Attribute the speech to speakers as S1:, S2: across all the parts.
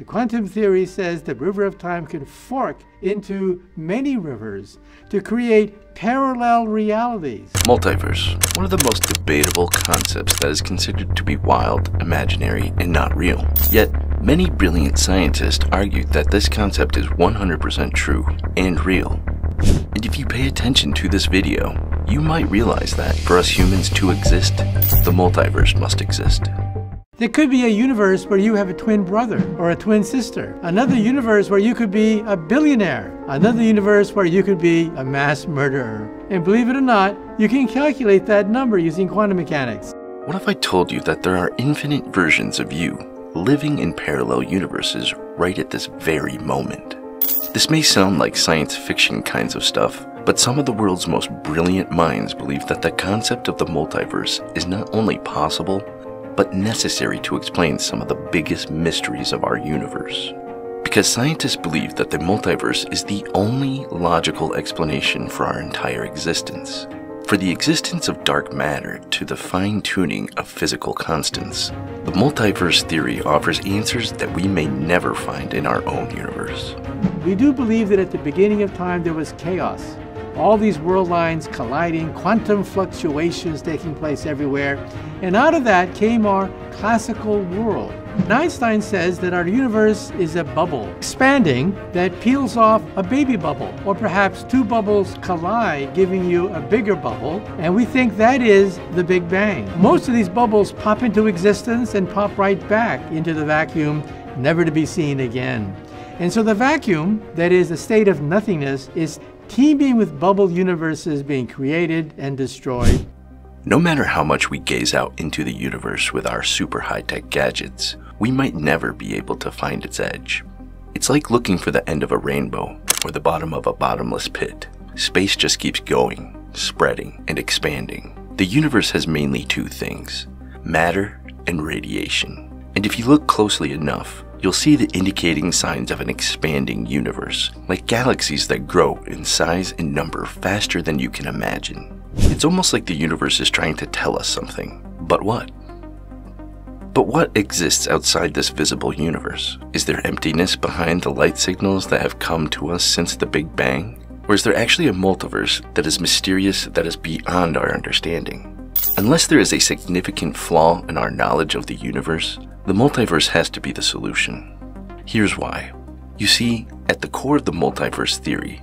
S1: The quantum theory says the river of time can fork into many rivers to create parallel realities.
S2: Multiverse, one of the most debatable concepts that is considered to be wild, imaginary, and not real. Yet, many brilliant scientists argue that this concept is 100% true and real. And if you pay attention to this video, you might realize that for us humans to exist, the multiverse must exist.
S1: There could be a universe where you have a twin brother or a twin sister. Another universe where you could be a billionaire. Another universe where you could be a mass murderer. And believe it or not, you can calculate that number using quantum mechanics.
S2: What if I told you that there are infinite versions of you living in parallel universes right at this very moment? This may sound like science fiction kinds of stuff, but some of the world's most brilliant minds believe that the concept of the multiverse is not only possible, but necessary to explain some of the biggest mysteries of our universe. Because scientists believe that the multiverse is the only logical explanation for our entire existence. For the existence of dark matter to the fine tuning of physical constants, the multiverse theory offers answers that we may never find in our own universe.
S1: We do believe that at the beginning of time there was chaos, all these world lines colliding, quantum fluctuations taking place everywhere, and out of that came our classical world. And Einstein says that our universe is a bubble, expanding, that peels off a baby bubble, or perhaps two bubbles collide, giving you a bigger bubble, and we think that is the Big Bang. Most of these bubbles pop into existence and pop right back into the vacuum, never to be seen again. And so the vacuum, that is a state of nothingness, is teeming with bubble universes being created and destroyed.
S2: No matter how much we gaze out into the universe with our super high-tech gadgets, we might never be able to find its edge. It's like looking for the end of a rainbow or the bottom of a bottomless pit. Space just keeps going, spreading, and expanding. The universe has mainly two things, matter and radiation. And if you look closely enough, you'll see the indicating signs of an expanding universe, like galaxies that grow in size and number faster than you can imagine. It's almost like the universe is trying to tell us something. But what? But what exists outside this visible universe? Is there emptiness behind the light signals that have come to us since the Big Bang? Or is there actually a multiverse that is mysterious that is beyond our understanding? Unless there is a significant flaw in our knowledge of the universe, the multiverse has to be the solution. Here's why. You see, at the core of the multiverse theory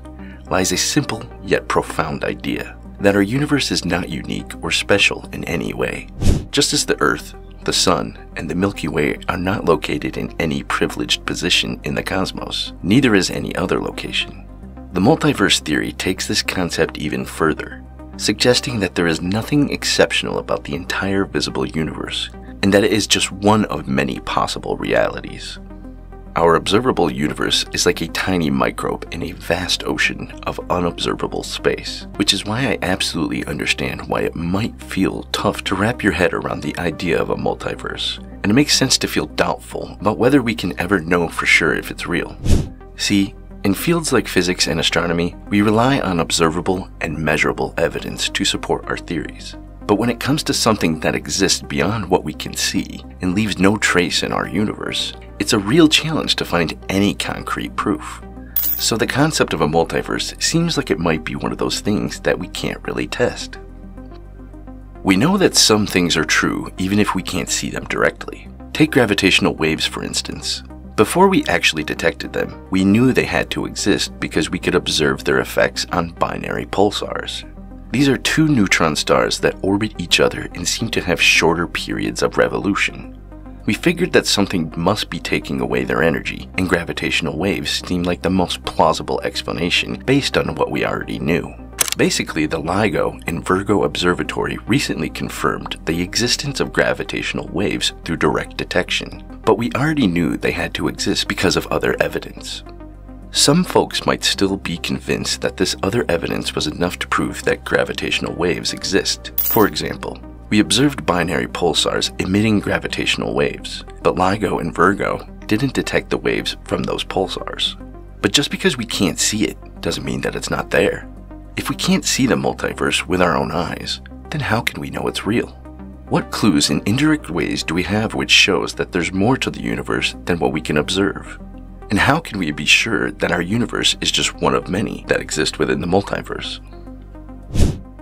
S2: lies a simple yet profound idea that our universe is not unique or special in any way. Just as the Earth, the Sun, and the Milky Way are not located in any privileged position in the cosmos, neither is any other location. The multiverse theory takes this concept even further, suggesting that there is nothing exceptional about the entire visible universe, and that it is just one of many possible realities. Our observable universe is like a tiny microbe in a vast ocean of unobservable space, which is why I absolutely understand why it might feel tough to wrap your head around the idea of a multiverse, and it makes sense to feel doubtful about whether we can ever know for sure if it's real. See, in fields like physics and astronomy, we rely on observable and measurable evidence to support our theories. But when it comes to something that exists beyond what we can see and leaves no trace in our universe, it's a real challenge to find any concrete proof. So the concept of a multiverse seems like it might be one of those things that we can't really test. We know that some things are true even if we can't see them directly. Take gravitational waves for instance. Before we actually detected them, we knew they had to exist because we could observe their effects on binary pulsars, these are two neutron stars that orbit each other and seem to have shorter periods of revolution. We figured that something must be taking away their energy, and gravitational waves seemed like the most plausible explanation based on what we already knew. Basically, the LIGO and Virgo Observatory recently confirmed the existence of gravitational waves through direct detection, but we already knew they had to exist because of other evidence. Some folks might still be convinced that this other evidence was enough to prove that gravitational waves exist. For example, we observed binary pulsars emitting gravitational waves, but LIGO and Virgo didn't detect the waves from those pulsars. But just because we can't see it doesn't mean that it's not there. If we can't see the multiverse with our own eyes, then how can we know it's real? What clues in indirect ways do we have which shows that there's more to the universe than what we can observe? And how can we be sure that our universe is just one of many that exist within the multiverse?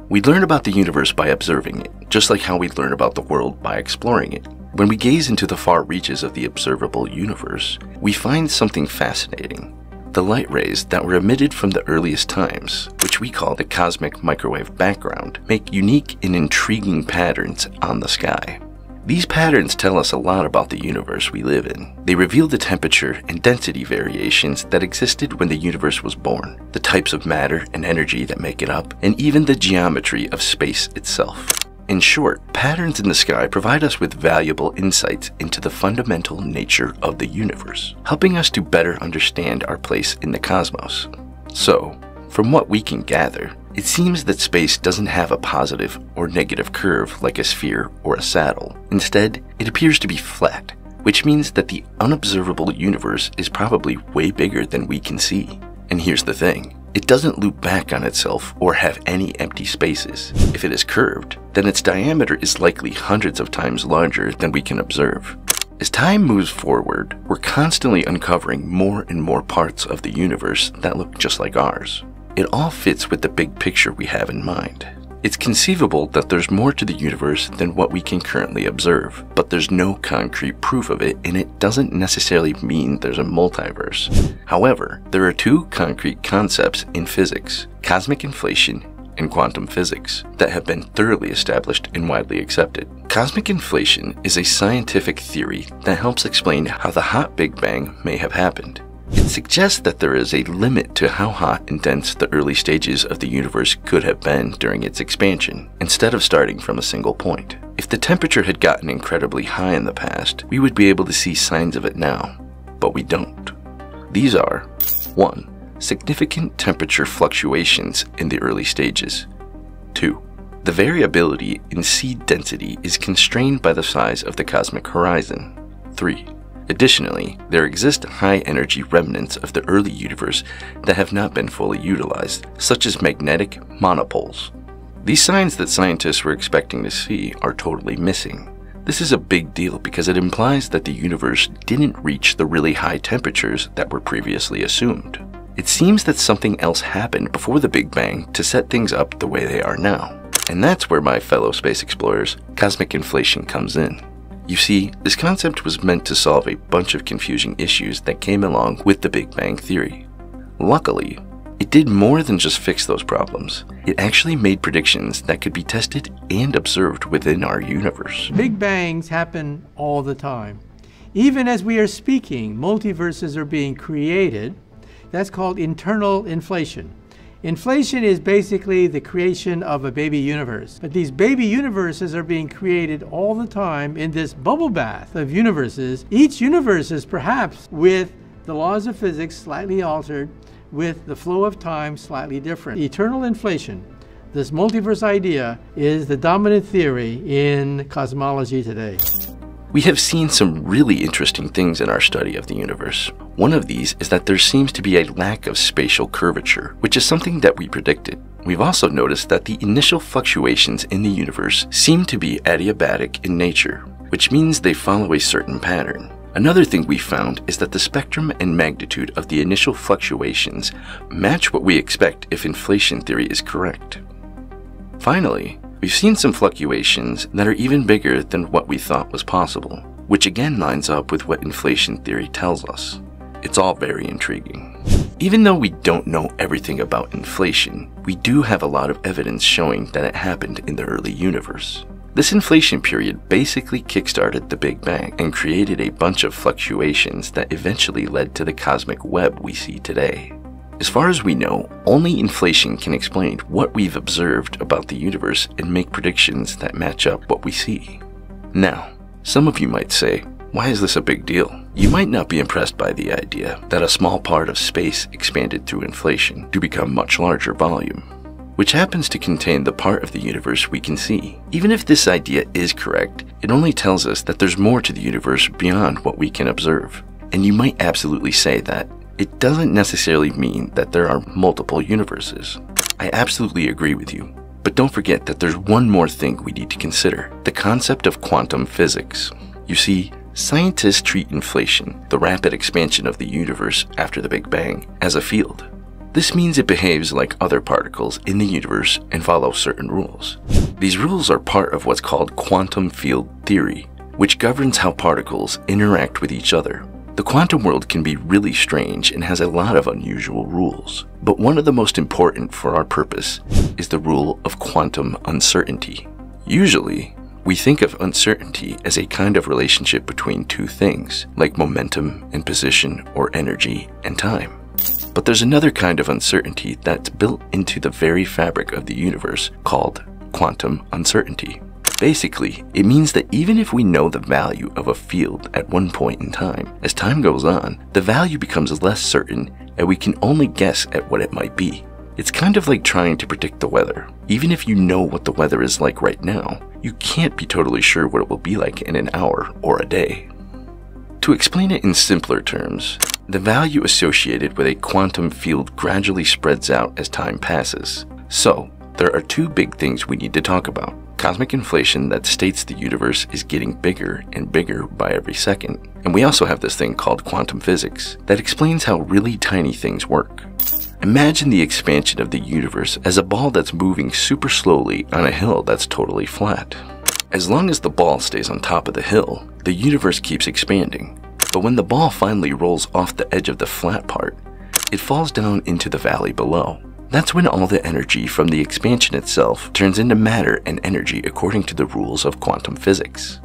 S2: We learn about the universe by observing it, just like how we learn about the world by exploring it. When we gaze into the far reaches of the observable universe, we find something fascinating. The light rays that were emitted from the earliest times, which we call the cosmic microwave background, make unique and intriguing patterns on the sky. These patterns tell us a lot about the universe we live in. They reveal the temperature and density variations that existed when the universe was born, the types of matter and energy that make it up, and even the geometry of space itself. In short, patterns in the sky provide us with valuable insights into the fundamental nature of the universe, helping us to better understand our place in the cosmos. So, from what we can gather, it seems that space doesn't have a positive or negative curve like a sphere or a saddle. Instead, it appears to be flat, which means that the unobservable universe is probably way bigger than we can see. And here's the thing. It doesn't loop back on itself or have any empty spaces. If it is curved, then its diameter is likely hundreds of times larger than we can observe. As time moves forward, we're constantly uncovering more and more parts of the universe that look just like ours. It all fits with the big picture we have in mind. It's conceivable that there's more to the universe than what we can currently observe, but there's no concrete proof of it, and it doesn't necessarily mean there's a multiverse. However, there are two concrete concepts in physics cosmic inflation and quantum physics that have been thoroughly established and widely accepted. Cosmic inflation is a scientific theory that helps explain how the hot Big Bang may have happened. It suggests that there is a limit to how hot and dense the early stages of the universe could have been during its expansion, instead of starting from a single point. If the temperature had gotten incredibly high in the past, we would be able to see signs of it now, but we don't. These are 1. Significant temperature fluctuations in the early stages. 2. The variability in seed density is constrained by the size of the cosmic horizon. 3. Additionally, there exist high energy remnants of the early universe that have not been fully utilized, such as magnetic monopoles. These signs that scientists were expecting to see are totally missing. This is a big deal because it implies that the universe didn't reach the really high temperatures that were previously assumed. It seems that something else happened before the Big Bang to set things up the way they are now. And that's where my fellow space explorers, cosmic inflation comes in. You see, this concept was meant to solve a bunch of confusing issues that came along with the Big Bang Theory. Luckily, it did more than just fix those problems. It actually made predictions that could be tested and observed within our universe.
S1: Big bangs happen all the time. Even as we are speaking, multiverses are being created. That's called eternal inflation. Inflation is basically the creation of a baby universe. But these baby universes are being created all the time in this bubble bath of universes. Each universe is perhaps with the laws of physics slightly altered, with the flow of time slightly different. Eternal inflation, this multiverse idea, is the dominant theory in cosmology today.
S2: We have seen some really interesting things in our study of the universe. One of these is that there seems to be a lack of spatial curvature, which is something that we predicted. We've also noticed that the initial fluctuations in the universe seem to be adiabatic in nature, which means they follow a certain pattern. Another thing we found is that the spectrum and magnitude of the initial fluctuations match what we expect if inflation theory is correct. Finally, We've seen some fluctuations that are even bigger than what we thought was possible, which again lines up with what inflation theory tells us. It's all very intriguing. Even though we don't know everything about inflation, we do have a lot of evidence showing that it happened in the early universe. This inflation period basically kickstarted the Big Bang and created a bunch of fluctuations that eventually led to the cosmic web we see today. As far as we know, only inflation can explain what we've observed about the universe and make predictions that match up what we see. Now, some of you might say, why is this a big deal? You might not be impressed by the idea that a small part of space expanded through inflation to become much larger volume, which happens to contain the part of the universe we can see. Even if this idea is correct, it only tells us that there's more to the universe beyond what we can observe. And you might absolutely say that it doesn't necessarily mean that there are multiple universes. I absolutely agree with you. But don't forget that there's one more thing we need to consider the concept of quantum physics. You see, scientists treat inflation, the rapid expansion of the universe after the Big Bang, as a field. This means it behaves like other particles in the universe and follows certain rules. These rules are part of what's called quantum field theory, which governs how particles interact with each other. The quantum world can be really strange and has a lot of unusual rules, but one of the most important for our purpose is the rule of quantum uncertainty. Usually, we think of uncertainty as a kind of relationship between two things, like momentum and position or energy and time. But there's another kind of uncertainty that's built into the very fabric of the universe called quantum uncertainty. Basically, it means that even if we know the value of a field at one point in time, as time goes on, the value becomes less certain and we can only guess at what it might be. It's kind of like trying to predict the weather. Even if you know what the weather is like right now, you can't be totally sure what it will be like in an hour or a day. To explain it in simpler terms, the value associated with a quantum field gradually spreads out as time passes. So, there are two big things we need to talk about. Cosmic inflation that states the universe is getting bigger and bigger by every second. And we also have this thing called quantum physics that explains how really tiny things work. Imagine the expansion of the universe as a ball that's moving super slowly on a hill that's totally flat. As long as the ball stays on top of the hill, the universe keeps expanding. But when the ball finally rolls off the edge of the flat part, it falls down into the valley below. That's when all the energy from the expansion itself turns into matter and energy according to the rules of quantum physics.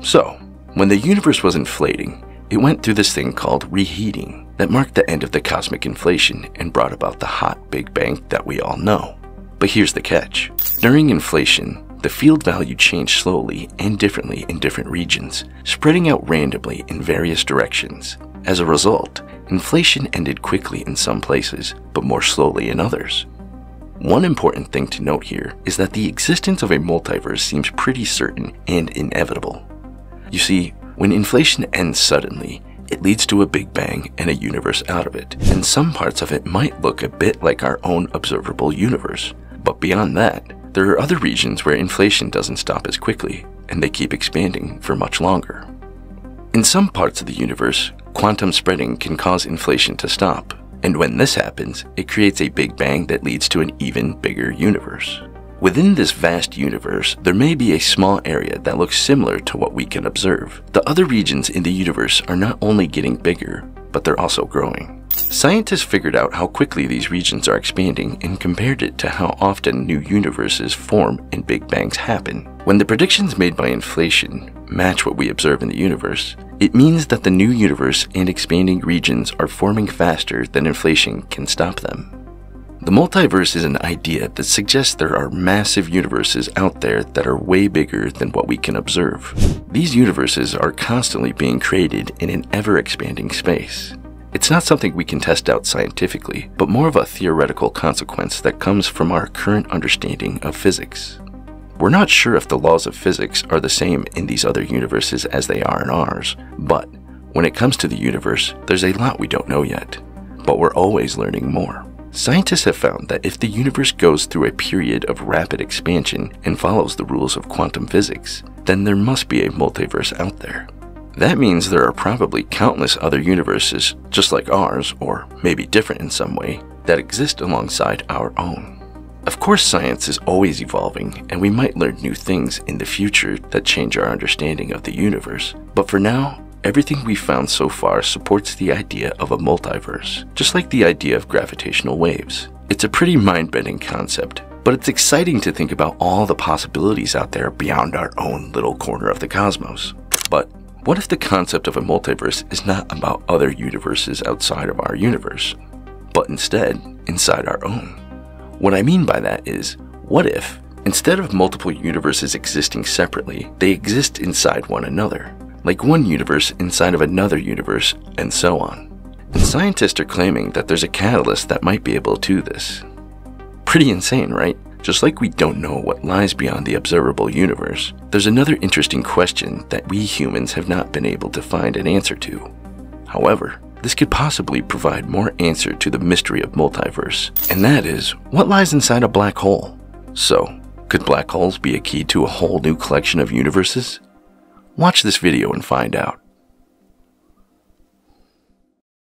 S2: So, when the universe was inflating, it went through this thing called reheating that marked the end of the cosmic inflation and brought about the hot Big Bang that we all know. But here's the catch. During inflation, the field value changed slowly and differently in different regions, spreading out randomly in various directions. As a result, inflation ended quickly in some places, but more slowly in others. One important thing to note here is that the existence of a multiverse seems pretty certain and inevitable. You see, when inflation ends suddenly, it leads to a big bang and a universe out of it, and some parts of it might look a bit like our own observable universe. But beyond that, there are other regions where inflation doesn't stop as quickly, and they keep expanding for much longer. In some parts of the universe, quantum spreading can cause inflation to stop, and when this happens, it creates a big bang that leads to an even bigger universe. Within this vast universe, there may be a small area that looks similar to what we can observe. The other regions in the universe are not only getting bigger, but they're also growing. Scientists figured out how quickly these regions are expanding and compared it to how often new universes form and Big Bangs happen. When the predictions made by inflation match what we observe in the universe, it means that the new universe and expanding regions are forming faster than inflation can stop them. The multiverse is an idea that suggests there are massive universes out there that are way bigger than what we can observe. These universes are constantly being created in an ever expanding space. It's not something we can test out scientifically, but more of a theoretical consequence that comes from our current understanding of physics. We're not sure if the laws of physics are the same in these other universes as they are in ours, but when it comes to the universe, there's a lot we don't know yet. But we're always learning more. Scientists have found that if the universe goes through a period of rapid expansion and follows the rules of quantum physics, then there must be a multiverse out there. That means there are probably countless other universes, just like ours, or maybe different in some way, that exist alongside our own. Of course, science is always evolving, and we might learn new things in the future that change our understanding of the universe. But for now, everything we've found so far supports the idea of a multiverse, just like the idea of gravitational waves. It's a pretty mind bending concept, but it's exciting to think about all the possibilities out there beyond our own little corner of the cosmos. But what if the concept of a multiverse is not about other universes outside of our universe, but instead inside our own? What I mean by that is, what if, instead of multiple universes existing separately, they exist inside one another, like one universe inside of another universe, and so on? And scientists are claiming that there's a catalyst that might be able to do this. Pretty insane, right? Just like we don't know what lies beyond the observable universe, there's another interesting question that we humans have not been able to find an answer to. However, this could possibly provide more answer to the mystery of multiverse, and that is, what lies inside a black hole? So, could black holes be a key to a whole new collection of universes? Watch this video and find out.